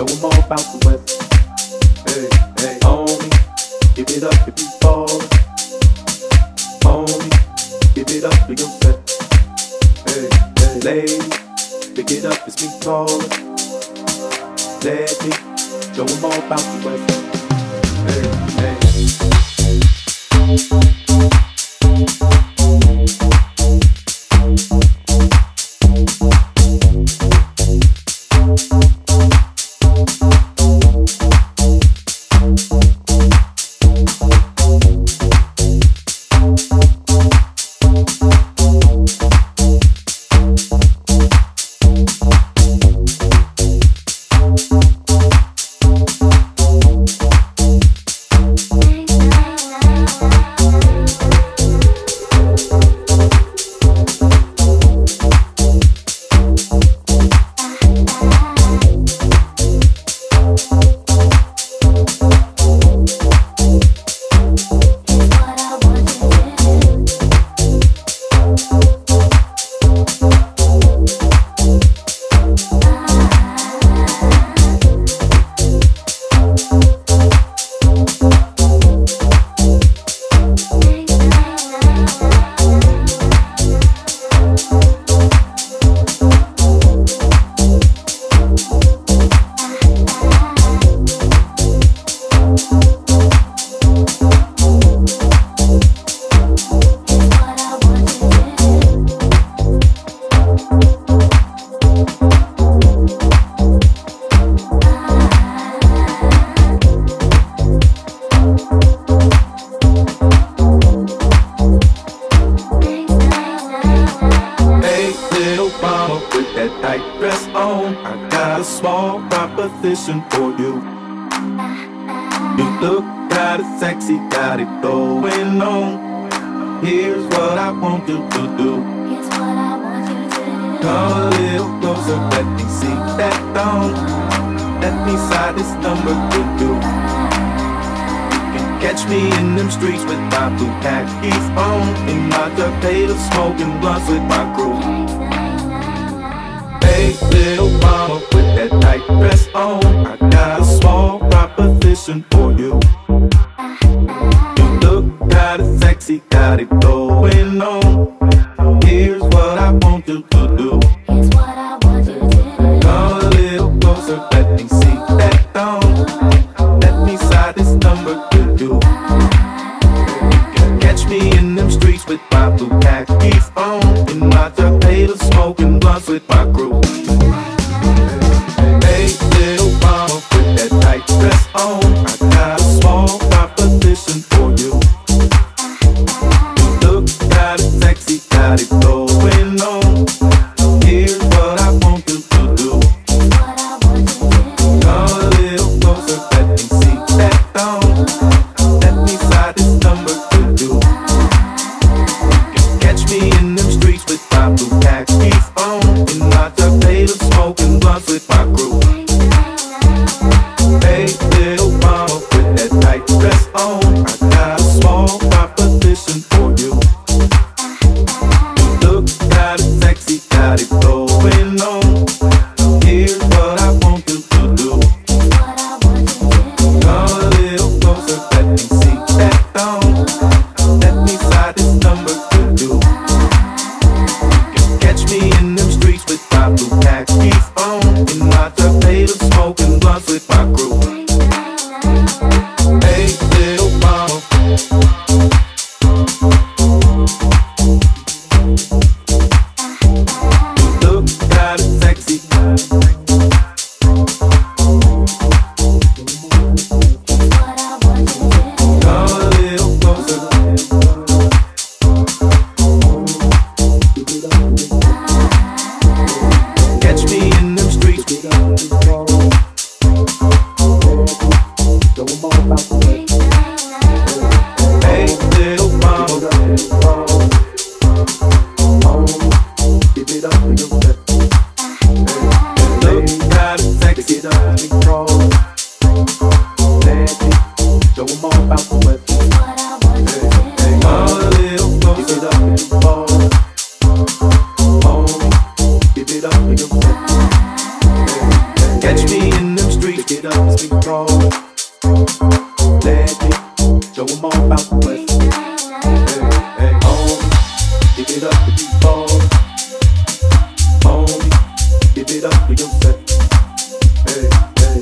know more the. Hey, hey, give it up if you fall. Give it up. Hey, hey, pick it up, it's me calling. Let me show them all about the weather. Hey, hey. competition for you. You look kinda sexy, got it going on. Here's what I want you to do. Come a little closer, let me see that thong. Let me side this number two. you. Can catch me in them streets with my blue khakis on, in my tuxedo, smoking blunts with my crew. Hey, little mama, that tight dress on. I got a small proposition for you. You look kinda sexy, got it going on. out to de flip crew. It out me crawl Lady, show me more what I want to say Hey, hold give it up, it's me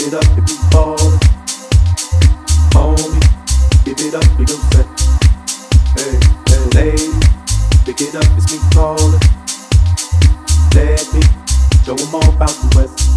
give it up if you fall. Give it up. Hey, hey, ladies, pick it up, it's me calling. Let me show 'em all about the West.